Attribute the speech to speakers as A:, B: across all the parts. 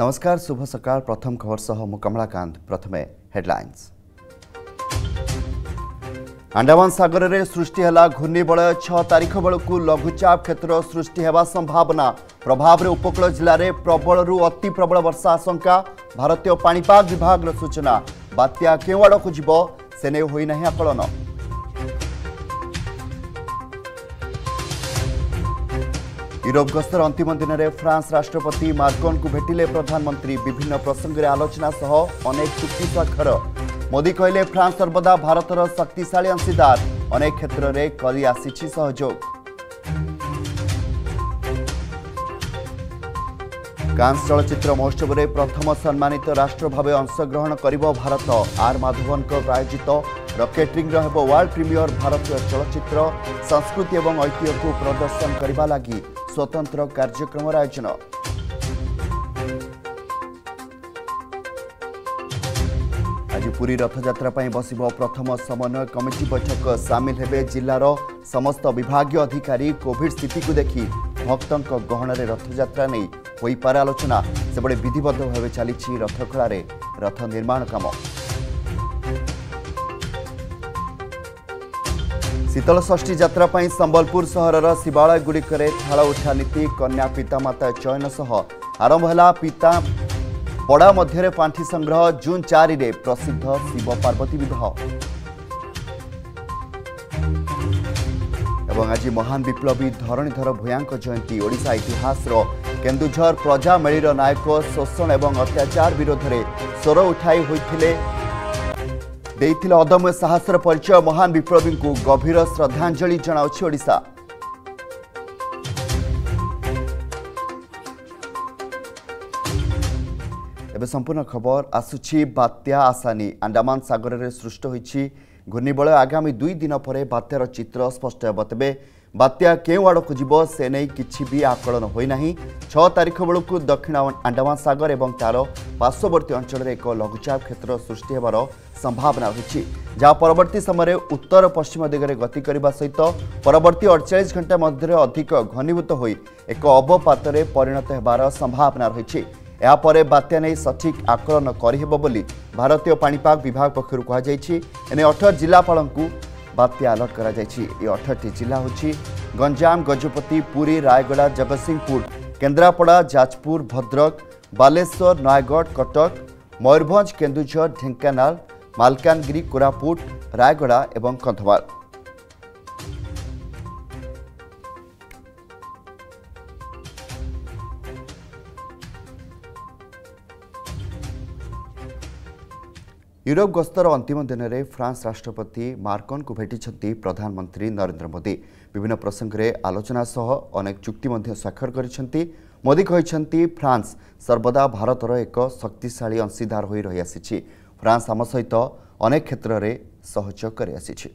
A: ନମସ୍କାର ଶୁଭ ସକାଳ ପ୍ରଥମ ଖବର ସହ ମୁଁ କମଳାକାନ୍ତ ପ୍ରଥମେ ହେଡଲାଇନ୍ସ ଆଣ୍ଡାମାନ ସାଗରରେ ସୃଷ୍ଟି ହେଲା ଘୂର୍ଣ୍ଣିବଳୟ ଛଅ ତାରିଖ ବେଳକୁ ଲଘୁଚାପ କ୍ଷେତ୍ର ସୃଷ୍ଟି ହେବା ସମ୍ଭାବନା ପ୍ରଭାବରେ ଉପକୂଳ ଜିଲ୍ଲାରେ ପ୍ରବଳରୁ ଅତି ପ୍ରବଳ ବର୍ଷା ଆଶଙ୍କା। ଭାରତୀୟ ପାଣିପାଗ ବିଭାଗର ସୂଚନା। ବାତ୍ୟା କେଉଁ ଆଡ଼କୁ ଯିବ ସେ ନେଇ ହୋଇନାହିଁ ଆକଳନ। ୟୁରୋପ ଗସ୍ତର ଅନ୍ତିମ ଦିନରେ ଫ୍ରାନ୍ସ ରାଷ୍ଟ୍ରପତି ମାର୍କନଙ୍କୁ ଭେଟିଲେ ପ୍ରଧାନମନ୍ତ୍ରୀ ବିଭିନ୍ନ ପ୍ରସଙ୍ଗରେ ଆଲୋଚନା ସହ ଅନେକ ଚୁକ୍ତି ସ୍ୱାକ୍ଷର ମୋଦି କହିଲେ ଫ୍ରାନ୍ସ ସର୍ବଦା ଭାରତର ଶକ୍ତିଶାଳୀ ଅଂଶୀଦାର। ଅନେକ କ୍ଷେତ୍ରରେ କରି ଆସିଛି ସହଯୋଗ। କାନ୍ସ ଚଳଚ୍ଚିତ୍ର ମହୋତ୍ସବରେ ପ୍ରଥମ ସମ୍ମାନିତ ରାଷ୍ଟ୍ର ଭାବେ ଅଂଶଗ୍ରହଣ କରିବ ଭାରତ। ଆର୍ ମାଧବନଙ୍କ ପ୍ରାୟୋଜିତ ରକେଟ୍ରିଂର ହେବ ୱାର୍ଲଡ ପ୍ରିମିୟର ଭାରତୀୟ ଚଳଚ୍ଚିତ୍ର ସଂସ୍କୃତି ଏବଂ ଐତିହ୍ୟକୁ ପ୍ରଦର୍ଶନ କରିବା ଲାଗି। ସ୍ୱତନ୍ତ୍ର କାର୍ଯ୍ୟକ୍ରମର ଆୟୋଜନ। ଆଜି ପୁରୀ ରଥଯାତ୍ରା ପାଇଁ ବସିବ ପ୍ରଥମ ସମନ୍ୱୟ କମିଟି ବୈଠକ। ସାମିଲ ହେବେ ଜିଲ୍ଲାର ସମସ୍ତ ବିଭାଗୀୟ ଅଧିକାରୀ କୋଭିଡ ସ୍ଥିତିକୁ ଦେଖି ଭକ୍ତଙ୍କ ଗହଣରେ ରଥଯାତ୍ରା ନେଇ ହୋଇପାରେ ଆଲୋଚନା। ସେଭଳି ବିଧିବଦ୍ଧ ଭାବେ ଚାଲିଛି ରଥଖଳାରେ ରଥ ନିର୍ମାଣ କାମ। ଶୀତଳ ଷଷ୍ଠୀ ଯାତ୍ରା ପାଇଁ ସମ୍ବଲପୁର ସହରର ଶିବାଳୟଗୁଡ଼ିକରେ ଥାଳ ଉଠା ନୀତି କନ୍ୟା ପିତାମାତା ଚୟନ ସହ ଆରମ୍ଭ ହେଲା ପିତା ପଡ଼ା ମଧ୍ୟରେ ପାଣ୍ଠି ସଂଗ୍ରହ ଜୁନ୍ ଚାରିରେ ପ୍ରସିଦ୍ଧ ଶିବ ପାର୍ବତୀ ବିବାହ ଏବଂ ଆଜି ମହାନ ବିପ୍ଳବୀ ଧରଣୀଧର ଭୂୟାଙ୍କ ଜୟନ୍ତୀ ଓଡ଼ିଶା ଇତିହାସର କେନ୍ଦୁଝର ପ୍ରଜାମେଳିର ନାୟକ ଶୋଷଣ ଏବଂ ଅତ୍ୟାଚାର ବିରୋଧରେ ସ୍ୱର ଉଠାଇ ହୋଇଥିଲେ ଦେଇଥିଲେ ଅଦମ୍ୟ ସାହସର ପରିଚୟ ମହାନ ବିପ୍ଳବୀଙ୍କୁ ଗଭୀର ଶ୍ରଦ୍ଧାଞ୍ଜଳି ଜଣାଉଛି ଓଡ଼ିଶା। ଏବେ ସମ୍ପୂର୍ଣ୍ଣ ଖବର ଆସୁଛି ବାତ୍ୟା ଆସାନି। ଆଣ୍ଡାମାନ ସାଗରରେ ସୃଷ୍ଟ ହୋଇଛି ଘୂର୍ଣ୍ଣିବଳୟ। ଆଗାମୀ ଦୁଇ ଦିନ ପରେ ବାତ୍ୟାର ଚିତ୍ର ସ୍ପଷ୍ଟ ହେବ। ତେବେ ବାତ୍ୟା କେଉଁ ଆଡ଼କୁ ଯିବ ସେ ନେଇ କିଛି ବି ଆକଳନ ହୋଇନାହିଁ। ଛଅ ତାରିଖ ବେଳକୁ ଦକ୍ଷିଣ ଆଣ୍ଡାମାନ ସାଗର ଏବଂ ତାର ପାର୍ଶ୍ୱବର୍ତ୍ତୀ ଅଞ୍ଚଳରେ ଏକ ଲଘୁଚାପ କ୍ଷେତ୍ର ସୃଷ୍ଟି ହେବାର ସମ୍ଭାବନା ରହିଛି। ଯାହା ପରବର୍ତ୍ତୀ ସମୟରେ ଉତ୍ତର ପଶ୍ଚିମ ଦିଗରେ ଗତି କରିବା ସହିତ ପରବର୍ତ୍ତୀ ଅଡ଼ଚାଳିଶ ଘଣ୍ଟା ମଧ୍ୟରେ ଅଧିକ ଘନୀଭୂତ ହୋଇ ଏକ ଅବପାତରେ ପରିଣତ ହେବାର ସମ୍ଭାବନା ରହିଛି। ଏହାପରେ ବାତ୍ୟା ନେଇ ସଠିକ୍ ଆକଳନ କରିହେବ ବୋଲି ଭାରତୀୟ ପାଣିପାଗ ବିଭାଗ ପକ୍ଷରୁ କୁହାଯାଇଛି। ଏନେ ଅଠର ଜିଲ୍ଲାପାଳଙ୍କୁ ବାତ୍ୟା ଆଲର୍ଟ କରାଯାଇଛି। ଏହି ଅଠରଟି ଜିଲ୍ଲା ହେଉଛି ଗଞ୍ଜାମ ଗଜପତି ପୁରୀ ରାୟଗଡ଼ା ଜଗତସିଂହପୁର କେନ୍ଦ୍ରାପଡ଼ା ଯାଜପୁର ଭଦ୍ରକ ବାଲେଶ୍ୱର ନୟାଗଡ଼ କଟକ ମୟୂରଭଞ୍ଜ କେନ୍ଦୁଝର ଢେଙ୍କାନାଳ ମାଲକାନଗିରି କୋରାପୁଟ ରାୟଗଡ଼ା ଏବଂ କନ୍ଧମାଳ। ୟୁରୋପ ଗସ୍ତର ଅନ୍ତିମ ଦିନରେ ଫ୍ରାନ୍ସ ରାଷ୍ଟ୍ରପତି ମାର୍କନଙ୍କୁ ଭେଟିଛନ୍ତି ପ୍ରଧାନମନ୍ତ୍ରୀ ନରେନ୍ଦ୍ର ମୋଦି। ବିଭିନ୍ନ ପ୍ରସଙ୍ଗରେ ଆଲୋଚନା ସହ ଅନେକ ଚୁକ୍ତି ମଧ୍ୟ ସ୍ୱାକ୍ଷର କରିଛନ୍ତି। ମୋଦି କହିଛନ୍ତି ଫ୍ରାନ୍ସ ସର୍ବଦା ଭାରତର ଏକ ଶକ୍ତିଶାଳୀ ଅଂଶୀଦାର ହୋଇ ରହିଆସିଛି। ଫ୍ରାନ୍ସ ଆମ ସହିତ ଅନେକ କ୍ଷେତ୍ରରେ ସହଯୋଗ କରିଆସିଛି।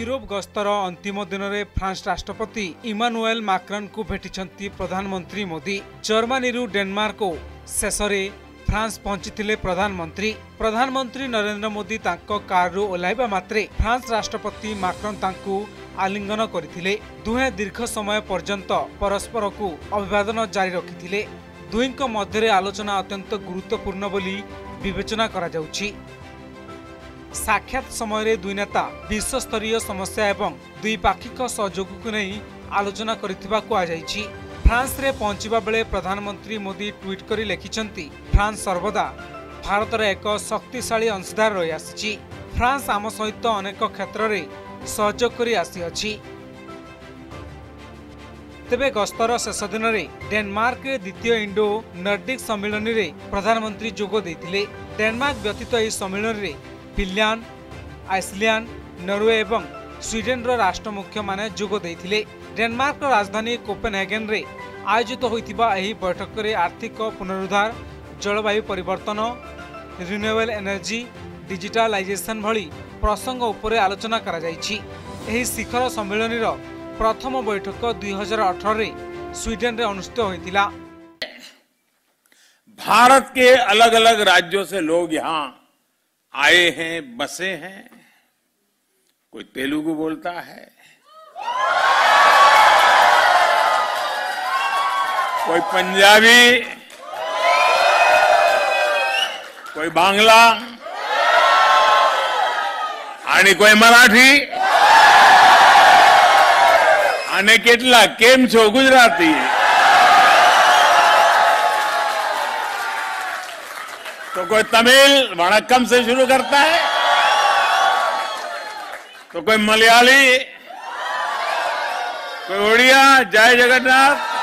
B: ୟୁରୋପ ଗସ୍ତର ଅନ୍ତିମ ଦିନରେ ଫ୍ରାନ୍ସ ରାଷ୍ଟ୍ରପତି ଇମାନୁଏଲ ମାକ୍ରନଙ୍କୁ ଭେଟିଛନ୍ତି ପ୍ରଧାନମନ୍ତ୍ରୀ ମୋଦି। ଜର୍ମାନୀରୁ ଡେନମାର୍କ ଓ ଶେଷରେ ଫ୍ରାନ୍ସ ପହଞ୍ଚିଥିଲେ ପ୍ରଧାନମନ୍ତ୍ରୀ। ପ୍ରଧାନମନ୍ତ୍ରୀ ନରେନ୍ଦ୍ର ମୋଦି ତାଙ୍କ କାରରୁ ଓହ୍ଲାଇବା ମାତ୍ରେ ଫ୍ରାନ୍ସ ରାଷ୍ଟ୍ରପତି ମାକ୍ରନ ତାଙ୍କୁ ଆଲିଙ୍ଗନ କରିଥିଲେ। ଦୁହେଁ ଦୀର୍ଘ ସମୟ ପର୍ଯ୍ୟନ୍ତ ପରସ୍ପରକୁ ଅଭିବାଦନ ଜାରି ରଖିଥିଲେ। ଦୁହିଁଙ୍କ ମଧ୍ୟରେ ଆଲୋଚନା ଅତ୍ୟନ୍ତ ଗୁରୁତ୍ୱପୂର୍ଣ୍ଣ ବୋଲି ବିବେଚନା କରାଯାଉଛି। ସାକ୍ଷାତ ସମୟରେ ଦୁଇ ନେତା ବିଶ୍ୱସ୍ତରୀୟ ସମସ୍ୟା ଏବଂ ଦ୍ୱିପାକ୍ଷିକ ସହଯୋଗକୁ ନେଇ ଆଲୋଚନା କରିଥିବା କୁହାଯାଇଛି। ଫ୍ରାନ୍ସରେ ପହଞ୍ଚିବା ବେଳେ ପ୍ରଧାନମନ୍ତ୍ରୀ ମୋଦି ଟ୍ୱିଟ୍ କରି ଲେଖିଛନ୍ତି ଫ୍ରାନ୍ସ ସର୍ବଦା ଭାରତର ଏକ ଶକ୍ତିଶାଳୀ ଅଂଶୀଦାର ରହିଆସିଛି। ଫ୍ରାନ୍ସ ଆମ ସହିତ ଅନେକ କ୍ଷେତ୍ରରେ ସହଯୋଗ କରି ଆସିଅଛି। ତେବେ ଗସ୍ତର ଶେଷ ଦିନରେ ଡେନମାର୍କରେ ଦ୍ୱିତୀୟ ଇଣ୍ଡୋ ନର୍ଡିକ୍ ସମ୍ମିଳନୀରେ ପ୍ରଧାନମନ୍ତ୍ରୀ ଯୋଗ ଦେଇଥିଲେ। ଡେନମାର୍କ ବ୍ୟତୀତ ଏହି ସମ୍ମିଳନୀରେ ଫିନଲ୍ୟାଣ୍ଡ ଆଇସଲ୍ୟାଣ୍ଡ ନରୱେ ଏବଂ ସ୍ୱିଡେନର ରାଷ୍ଟ୍ର ମୁଖ୍ୟମାନେ ଯୋଗ ଦେଇଥିଲେ ଡେନମାର୍କର ରାଜଧାନୀ କୋପେନହେଗେନରେ ଆୟୋଜିତ ହୋଇଥିବା ଏହି ବୈଠକରେ ଆର୍ଥିକ ପୁନରୁଦ୍ଧାର ଜଳବାୟୁ ପରିବର୍ତ୍ତନ ରିନ୍ୟୁଏବଲ୍ ଏନର୍ଜି ଡିଜିଟାଲାଇଜେସନ୍ ଭଳି ପ୍ରସଙ୍ଗ ଉପରେ ଆଲୋଚନା କରାଯାଇଛି ଏହି ଶିଖର ସମ୍ମିଳନୀର ପ୍ରଥମ ବୈଠକ ଦୁଇ ହଜାର ଅଠରରେ ସ୍ୱିଡେନରେ ଅନୁଷ୍ଠିତ ହୋଇଥିଲା
C: भारत के अलग अलग राज्यों से लोग यहाँ आए हैं, बसे हैं, कोई तेलुगु बोलता है, कोई पंजाबी, कोई बांग्ला, आने कोई मराठी અને केम छो गुजराती। है तो कोई तमिल वणक्कम से शुरू करता है तो कोई मलयाली कोई उड़िया जय जगन्नाथ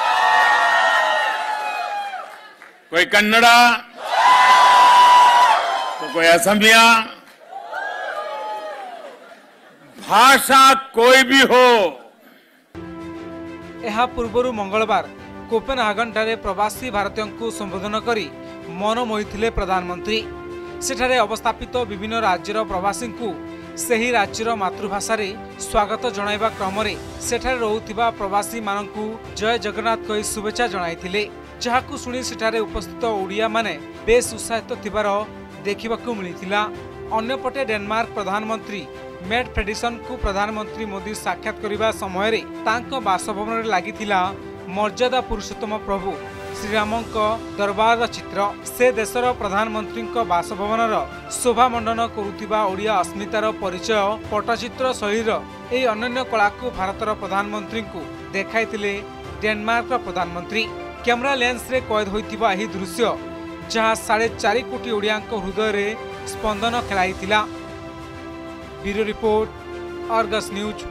C: कोई कन्नड़ा तो कोई असमिया भाषा कोई भी हो
B: ଏହା ପୂର୍ବରୁ ମଙ୍ଗଳବାର କୋପେନହାଗନଠାରେ ପ୍ରବାସୀ ଭାରତୀୟଙ୍କୁ ସମ୍ବୋଧନ କରି ମନ ମୋହିଥିଲେ ପ୍ରଧାନମନ୍ତ୍ରୀ। ସେଠାରେ ଅବସ୍ଥାପିତ ବିଭିନ୍ନ ରାଜ୍ୟର ପ୍ରବାସୀଙ୍କୁ ସେହି ରାଜ୍ୟର ମାତୃଭାଷାରେ ସ୍ୱାଗତ ଜଣାଇବା କ୍ରମରେ ସେଠାରେ ରହୁଥିବା ପ୍ରବାସୀମାନଙ୍କୁ ଜୟ ଜଗନ୍ନାଥ କହି ଶୁଭେଚ୍ଛା ଜଣାଇଥିଲେ ଯାହାକୁ ଶୁଣି ସେଠାରେ ଉପସ୍ଥିତ ଓଡ଼ିଆମାନେ ବେଶ୍ ଉତ୍ସାହିତ ଥିବାର ଦେଖିବାକୁ ମିଳିଥିଲା। ଅନ୍ୟପଟେ ଡେନମାର୍କ ପ୍ରଧାନମନ୍ତ୍ରୀ ମେଟ୍ ଫ୍ରେଡିସନଙ୍କୁ ପ୍ରଧାନମନ୍ତ୍ରୀ ମୋଦି ସାକ୍ଷାତ କରିବା ସମୟରେ ତାଙ୍କ ବାସଭବନରେ ଲାଗିଥିଲା ମର୍ଯ୍ୟାଦା ପୁରୁଷୋତ୍ତମ ପ୍ରଭୁ ଶ୍ରୀରାମଙ୍କ ଦରବାରର ଚିତ୍ର। ସେ ଦେଶର ପ୍ରଧାନମନ୍ତ୍ରୀଙ୍କ ବାସଭବନର ଶୋଭା ମଣ୍ଡନ କରୁଥିବା ଓଡ଼ିଆ ଅସ୍ମିତାର ପରିଚୟ ପଟ୍ଟଚିତ୍ର ଶୈଳୀର ଏହି ଅନନ୍ୟ କଳାକୁ ଭାରତର ପ୍ରଧାନମନ୍ତ୍ରୀଙ୍କୁ ଦେଖାଇଥିଲେ ଡେନମାର୍କର ପ୍ରଧାନମନ୍ତ୍ରୀ। କ୍ୟାମେରା ଲେନ୍ସରେ କଏଦ ହୋଇଥିବା ଏହି ଦୃଶ୍ୟ ଯାହା ସାଢ଼େ ଚାରି କୋଟି ଓଡ଼ିଆଙ୍କ ହୃଦୟରେ ସ୍ପନ୍ଦନ ଖେଳାଇଥିଲା। Bureau report Argus news.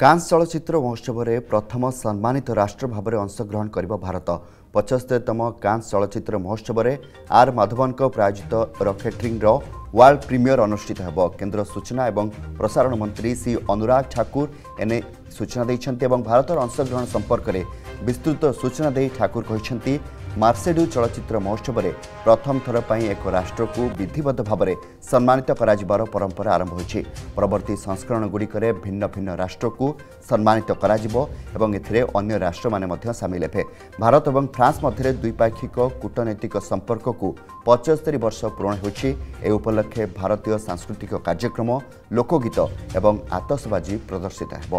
A: Cannes ଚଳଚ୍ଚିତ୍ର ମହୋତ୍ସବରେ ପ୍ରଥମ ସମ୍ମାନିତ ରାଷ୍ଟ୍ର ଭାବରେ ଅଂଶଗ୍ରହଣ କରିବ ଭାରତ ପଚସ୍ତରୀତମ କାନ୍ସ ଚଳଚ୍ଚିତ୍ର ମହୋତ୍ସବରେ ଆର୍ ମାଧବନଙ୍କ ପ୍ରାୟୋଜିତ ରକେଟ୍ରିଂର ୱାର୍ଲଡ ପ୍ରିମିୟର ଅନୁଷ୍ଠିତ ହେବ କେନ୍ଦ୍ର ସୂଚନା ଏବଂ ପ୍ରସାରଣ ମନ୍ତ୍ରୀ ଶ୍ରୀ ଅନୁରାଗ ଠାକୁର ଏନେଇ ସୂଚନା ଦେଇଛନ୍ତି ଏବଂ ଭାରତର ଅଂଶଗ୍ରହଣ ସମ୍ପର୍କରେ ବିସ୍ତୃତ ସୂଚନା ଦେଇ ଠାକୁର କହିଛନ୍ତି ମାର୍ସେଡୁ ଚଳଚ୍ଚିତ୍ର ମହୋତ୍ସବରେ ପ୍ରଥମ ଥର ପାଇଁ ଏକ ରାଷ୍ଟ୍ରକୁ ବିଧିବଦ୍ଧ ଭାବରେ ସମ୍ମାନିତ କରାଯିବାର ପରମ୍ପରା ଆରମ୍ଭ ହୋଇଛି। ପରବର୍ତ୍ତୀ ସଂସ୍କରଣଗୁଡ଼ିକରେ ଭିନ୍ନ ଭିନ୍ନ ରାଷ୍ଟ୍ରକୁ ସମ୍ମାନିତ କରାଯିବ ଏବଂ ଏଥିରେ ଅନ୍ୟ ରାଷ୍ଟ୍ରମାନେ ମଧ୍ୟ ସାମିଲ ହେବେ। ଭାରତ ଏବଂ ଫ୍ରାନ୍ସ ମଧ୍ୟରେ ଦ୍ୱିପାକ୍ଷିକ କୂଟନୈତିକ ସମ୍ପର୍କକୁ ପଚସ୍ତରୀ ବର୍ଷ ପୂରଣ ହେଉଛି ଏହି ଉପଲକ୍ଷେ ଭାରତୀୟ ସାଂସ୍କୃତିକ କାର୍ଯ୍ୟକ୍ରମ ଲୋକଗୀତ ଏବଂ ଆତସବାଜି ପ୍ରଦର୍ଶିତ ହେବ।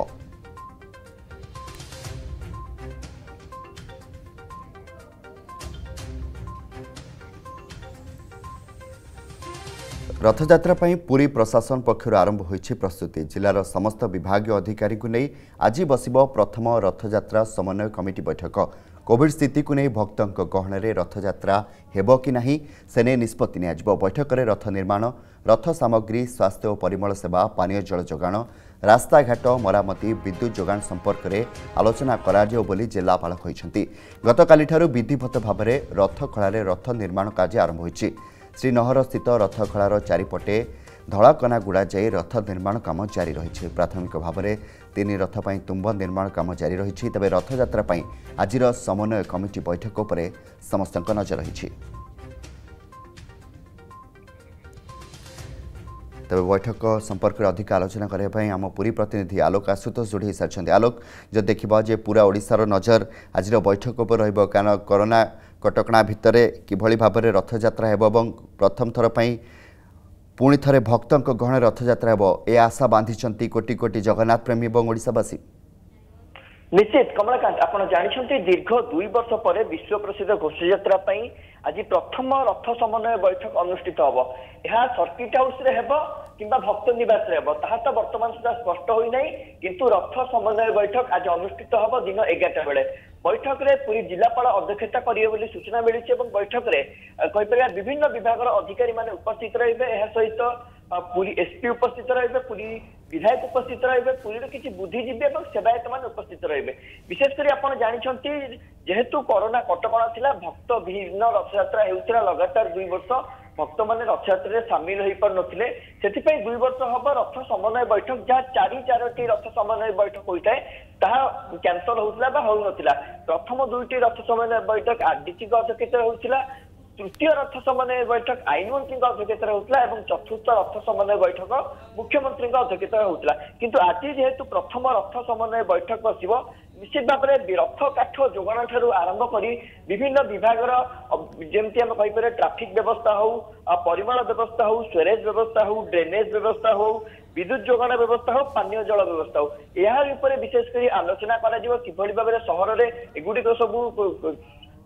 A: ରଥଯାତ୍ରା ପାଇଁ ପୁରୀ ପ୍ରଶାସନ ପକ୍ଷରୁ ଆରମ୍ଭ ହୋଇଛି ପ୍ରସ୍ତୁତି। ଜିଲ୍ଲାର ସମସ୍ତ ବିଭାଗୀୟ ଅଧିକାରୀଙ୍କୁ ନେଇ ଆଜି ବସିବ ପ୍ରଥମ ରଥଯାତ୍ରା ସମନ୍ୱୟ କମିଟି ବୈଠକ। କୋଭିଡ୍ ସ୍ଥିତିକୁ ନେଇ ଭକ୍ତଙ୍କ ଗହଣରେ ରଥଯାତ୍ରା ହେବ କି ନାହିଁ ସେ ନେଇ ନିଷ୍ପତ୍ତି ନିଆଯିବ। ବୈଠକରେ ରଥ ନିର୍ମାଣ ରଥ ସାମଗ୍ରୀ ସ୍ୱାସ୍ଥ୍ୟ ଓ ପରିମଳ ସେବା ପାନୀୟ ଜଳ ଯୋଗାଣ ରାସ୍ତାଘାଟ ମରାମତି ବିଦ୍ୟୁତ୍ ଯୋଗାଣ ସମ୍ପର୍କରେ ଆଲୋଚନା କରାଯିବ ବୋଲି ଜିଲ୍ଲାପାଳ କହିଛନ୍ତି। ଗତକାଲିଠାରୁ ବିଧିବଦ୍ଧ ଭାବରେ ରଥଖଳାରେ ରଥ ନିର୍ମାଣ କାର୍ଯ୍ୟ ଆରମ୍ଭ ହୋଇଛି। ଶ୍ରୀନହରସ୍ଥିତ ରଥଖଳାର ଚାରିପଟେ ଧଳାକନା ଗୁଡ଼ା ଯାଇ ରଥ ନିର୍ମାଣ କାମ ଜାରି ରହିଛି ପ୍ରାଥମିକ ଭାବରେ ତିନି ରଥ ପାଇଁ ତୁମ୍ବ ନିର୍ମାଣ କାମ ଜାରି ରହିଛି ତେବେ ରଥଯାତ୍ରା ପାଇଁ ଆଜିର ସମନ୍ୱୟ କମିଟି ବୈଠକ ଉପରେ ସମସ୍ତଙ୍କ ନଜର ରହିଛି ତେବେ ବୈଠକ ସମ୍ପର୍କରେ ଅଧିକ ଆଲୋଚନା କରିବା ପାଇଁ ଆମ ପୁରୀ ପ୍ରତିନିଧି ଆଲୋକ ଆଶୁତୋଷ ଯୋଡ଼ି ହୋଇସାରିଛନ୍ତି ଆଲୋକ ଯଦି ଦେଖିବା ଯେ ପୁରା ଓଡ଼ିଶାର ନଜର ଆଜିର ବୈଠକ ଉପରେ ରହିବ କାରଣ କରୋନା କଟକଣା ଭିତରେ କିଭଳି ଭାବରେ ରଥଯାତ୍ରା ହେବ ଏବଂ ପ୍ରଥମ ଥର ପାଇଁ ପୁଣି ଥରେ ଭକ୍ତଙ୍କ ଗହଣରେ ରଥଯାତ୍ରା ହେବ ଏ ଆଶା ବାନ୍ଧିଛନ୍ତି କୋଟି କୋଟି ଜଗନ୍ନାଥ ପ୍ରେମୀ ଏବଂ ଓଡ଼ିଶାବାସୀ?
D: ନିଶ୍ଚିତ କମଳାକାନ୍ତ ଆପଣ ଜାଣିଛନ୍ତି ଦୀର୍ଘ ଦୁଇ ବର୍ଷ ପରେ ବିଶ୍ୱ ପ୍ରସିଦ୍ଧ ଘୋଷଯାତ୍ରା ପାଇଁ ଆଜି ପ୍ରଥମ ରଥ ସମନ୍ୱୟ ବୈଠକ ଅନୁଷ୍ଠିତ ହବ। ଏହା ସର୍କିଟ ହାଉସରେ ହେବ কিংবা ভক্ত নিবাস হব। তাহা তো বর্তমান সুদ্ধা স্পষ্ট হইনাହିଁ কিন্তু রথ সমন্বয় বৈঠক আজ অনুষ্ঠিত হব দিন এগারটা বেড়ে বৈঠকরে পুরী জেলাপাল অধ্যক্ষতা করবে বলে সূচনা মিলিছে এবং বৈঠকরে কইপারা বিভিন্ন বিভাগের অধিকারী মানে উপস্থিত রহবে এর সহিত পুরী এসপি উপস্থিত রহবে পুরী বিধায়ক উপস্থিত রহবে পুরীর কিছু বুদ্ধিজীবী এবং সেবায়ত মানে উপস্থিত রহবে বিশেষ করে আপনার জাঁচান যেহেতু করোনা কটকা লা ভক্ত বিহীন রথযাত্রা হেউলা লগাতার দুই বর্ষ ভক্তমানে রথযাত্রায় সামিল হইপারুনলে সেপাই দুই বর্ষ হব রথ সমন্বয় বৈঠক যা চারি চারটি রথ সমন্বয় বৈঠক হয়ে তাহা ক্যানসল হোলা বা হোলা প্রথম দুইটি রথ সমন্বয় বৈঠক আরডিসিঙ্ অধ্যক্ষতায় হোলা তৃতীয় রথ সমন্বয় বৈঠক আইনমন্ত্রীঙ্ অধ্যক্ষতায় হোলা এবং চতুর্থ রথ সমন্বয় বৈঠক মুখ্যমন্ত্রীঙ্ অধ্যক্ষতায় হোলা কিন্তু আজ যেহেতু প্রথম রথ সমন্বয় বৈঠক বসব ନିଶ୍ଚିତ ଭାବରେ ବି ରଥ କାଠ ଯୋଗାଣ ଠାରୁ ଆରମ୍ଭ କରି ବିଭିନ୍ନ ବିଭାଗର ଅ, ଯେମିତି ଆମେ କହିପାରିବା ଟ୍ରାଫିକ ବ୍ୟବସ୍ଥା ହଉ ଆ, ପରିମଳ ବ୍ୟବସ୍ଥା ହଉ ସ୍ୱେରେଜ ବ୍ୟବସ୍ଥା ହଉ ଡ୍ରେନେଜ ବ୍ୟବସ୍ଥା ହଉ ବିଦ୍ୟୁତ ଯୋଗାଣ ବ୍ୟବସ୍ଥା ହଉ ପାନୀୟ ଜଳ ବ୍ୟବସ୍ଥା ହଉ ଏହା ଉପରେ ବିଶେଷ କରି ଆଲୋଚନା କରାଯିବ କିଭଳି ଭାବରେ ସହରରେ ଏଗୁଡିକ ସବୁ କ- କ-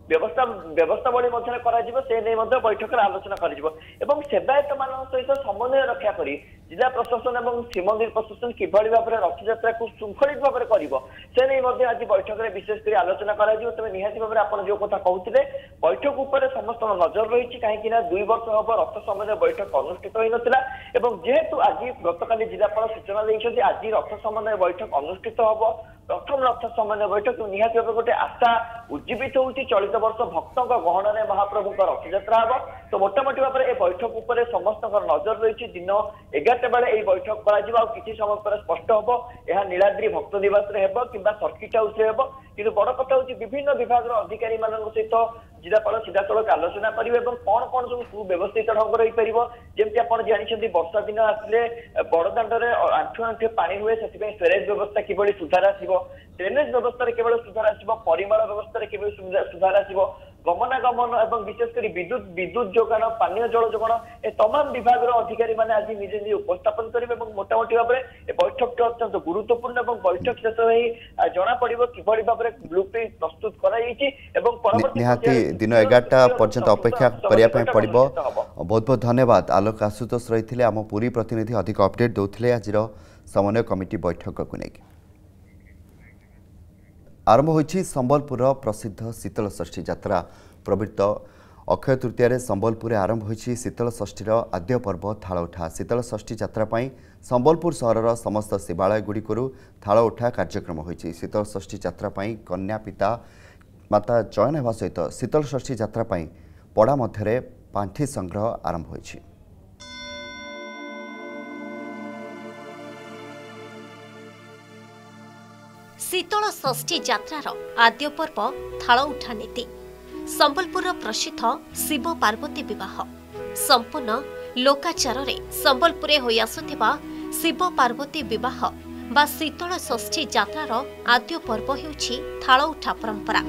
D: ବ୍ୟବସ୍ଥା ବ୍ୟବସ୍ଥାବଳୀ ମଧ୍ୟରେ କରାଯିବ ସେ ନେଇ ମଧ୍ୟ ବୈଠକରେ ଆଲୋଚନା କରାଯିବ। ଏବଂ ସେବାୟତ ମାନଙ୍କ ସହିତ ସମନ୍ୱୟ ରକ୍ଷା କରି ଜିଲ୍ଲା ପ୍ରଶାସନ ଏବଂ ଶ୍ରୀମନ୍ଦିର ପ୍ରଶାସନ କିଭଳି ଭାବରେ ରଥଯାତ୍ରାକୁ ଶୃଙ୍ଖଳିତ ଭାବରେ କରିବ ସେ ନେଇ ମଧ୍ୟ ଆଜି ବୈଠକରେ ବିଶେଷ କରି ଆଲୋଚନା କରାଯିବ ତେବେ ନିହାତି ଭାବରେ ଆପଣ ଯୋଉ କଥା କହୁଥିଲେ ବୈଠକ ଉପରେ ସମସ୍ତଙ୍କ ନଜର ରହିଛି କାହିଁକି ନା ଦୁଇ ବର୍ଷ ହବ ରଥ ସମନ୍ୱୟ ବୈଠକ ଅନୁଷ୍ଠିତ ହୋଇନଥିଲା ଏବଂ ଯେହେତୁ ଆଜି ଗତକାଲି ଜିଲ୍ଲାପାଳ ସୂଚନା ଦେଇଛନ୍ତି ଆଜି ରଥ ସମନ୍ୱୟ ବୈଠକ ଅନୁଷ୍ଠିତ ହବ ପ୍ରଥମ ରଥ ସମନ୍ୱୟ ବୈଠକ ନିହାତି ଭାବେ ଗୋଟେ ଆଶା ଉଜ୍ଜୀବିତ ହଉଛି ଚଳିତ ବର୍ଷ ଭକ୍ତଙ୍କ ଗହଣରେ ମହାପ୍ରଭୁଙ୍କ ରଥଯାତ୍ରା ହବ। ତ ମୋଟାମୋଟି ଭାବରେ ଏ ବୈଠକ ଉପରେ ସମସ୍ତଙ୍କର ନଜର ରହିଛି ଦିନ ଏଗାରଟା ବେଳେ ଏଇ ବୈଠକ କରାଯିବ ଆଉ କିଛି ସମୟ ପରେ ସ୍ପଷ୍ଟ ହବ ଏହା ନୀଳାଦ୍ରି ଭକ୍ତ ନିବାସରେ ହେବ କିମ୍ବା ସର୍କିଟ ହାଉସରେ ହେବ। କିନ୍ତୁ ବଡ କଥା ହଉଛି ବିଭିନ୍ନ ବିଭାଗର ଅଧିକାରୀ ମାନଙ୍କ ସହିତ ଜିଲ୍ଲାପାଳ ସିଧାସଳଖ ଆଲୋଚନା କରିବେ ଏବଂ କଣ କଣ ସବୁ ସୁବ୍ୟବସ୍ଥିତ ଢଙ୍ଗରେ ହେଇପାରିବ ଯେମିତି ଆପଣ ଜାଣିଛନ୍ତି ବର୍ଷା ଦିନ ଆସିଲେ ବଡଦାଣ୍ଡରେ ଆଣ୍ଠୁ ଆଣ୍ଠୁ ପାଣି ହୁଏ ସେଥିପାଇଁ ସ୍ୱେରେଜ ବ୍ୟବସ୍ଥା କିଭଳି ସୁଧାର ଆସିବ? ଡ୍ରେନେଜ ବ୍ୟବସ୍ଥାରେ କିଭଳି ସୁଧାର ଆସିବ ପରିମଳ ବ୍ୟବସ୍ଥାରେ କିଭଳି ସୁଧା- ସୁଧାର ଆସିବ? ଗମନାଗମନ ଏବଂ ବିଶେଷ କରି ବିଦ୍ୟୁତ ବିଦ୍ୟୁତ ଯୋଗାଣ ପାନୀୟ ଜଳ ଯୋଗାଣ ଏ ତମାମ ବିଭାଗର ଅଧିକାରୀ ମାନେ ଆଜି ନିଜେ ନିଜେ ଉପସ୍ଥାପନ କରିବେ ଏବଂ ମୋଟାମୋଟି ଭାବରେ ଏ ବୈଠକଟି ଅତ୍ୟନ୍ତ ଗୁରୁତ୍ୱପୂର୍ଣ୍ଣ ଏବଂ ବୈଠକ ଶେଷ ହେଇ ଆ, ଜଣା ପଡିବ କିଭଳି ଭାବରେ ବ୍ଲୁ ପ୍ରିଣ୍ଟ ପ୍ରସ୍ତୁତ କରାଯାଇଛି ଏବଂ ପରବର୍ତ୍ତୀ
A: ନିହାତି
D: ପର୍ଯ୍ୟାୟରେ
A: ଦିନ ଏଗାରଟା ପର୍ଯ୍ୟନ୍ତ ଅପେକ୍ଷା କରିବା ପାଇଁ ପଡ଼ିବ।
D: ଅନୁଷ୍ଠିତ ହବ।
A: ବହୁତ ବହୁତ ଧନ୍ୟବାଦ। ଆଲୋକ ଆଶୁତୋଷ ରହିଥିଲେ। ଆମ ପୁରୀ ପ୍ରତିନିଧି ଅଧିକ ଅପଡେଟ୍ ଦେଉଥିଲେ। ଆଜିର ସମନ୍ୱୟ କମିଟି ବୈଠକକୁ ନେଇକି। ଆରମ୍ଭ ହୋଇଛି ସମ୍ବଲପୁରର ପ୍ରସିଦ୍ଧ ଶୀତଳଷଷ୍ଠୀ ଯାତ୍ରା। ପ୍ରବୃତ୍ତ ଅକ୍ଷୟ ତୃତୀୟାରେ ସମ୍ବଲପୁରରେ ଆରମ୍ଭ ହୋଇଛି ଶୀତଳଷଷ୍ଠୀର ଆଦ୍ୟ ପର୍ବ ଥାଳ ଉଠା ଶୀତଳଷଷ୍ଠୀ ଯାତ୍ରା ପାଇଁ ସମ୍ବଲପୁର ସହରର ସମସ୍ତ ଶିବାଳୟଗୁଡ଼ିକରୁ ଥାଳ ଉଠା କାର୍ଯ୍ୟକ୍ରମ ହୋଇଛି। ଶୀତଳଷଷ୍ଠୀ ଯାତ୍ରା ପାଇଁ କନ୍ୟା ପିତା ମାତା ଚୟନ ହେବା ସହିତ ଶୀତଳଷଷ୍ଠୀ ଯାତ୍ରା ପାଇଁ ପଡ଼ା ମଧ୍ୟରେ ପାଣ୍ଠି ସଂଗ୍ରହ ଆରମ୍ଭ ହୋଇଛି।
E: ଶୀତଳ ଷଷ୍ଠୀ ଯାତ୍ରାର ଆଦ୍ୟ ପର୍ବ ଥାଳ ଉଠା ନୀତି। ସମ୍ବଲପୁରର ପ୍ରସିଦ୍ଧ ଶିବ ପାର୍ବତୀ ବିବାହ। ସମ୍ପୂର୍ଣ୍ଣ ଲୋକାଚାରରେ ସମ୍ବଲପୁରରେ ହୋଇଆସୁଥିବା ଶିବ ପାର୍ବତୀ ବିବାହ ବା ଶୀତଳ ଷଷ୍ଠୀ ଯାତ୍ରାର ଆଦ୍ୟ ପର୍ବ ହେଉଛି ଥାଳ ଉଠା ପରମ୍ପରା।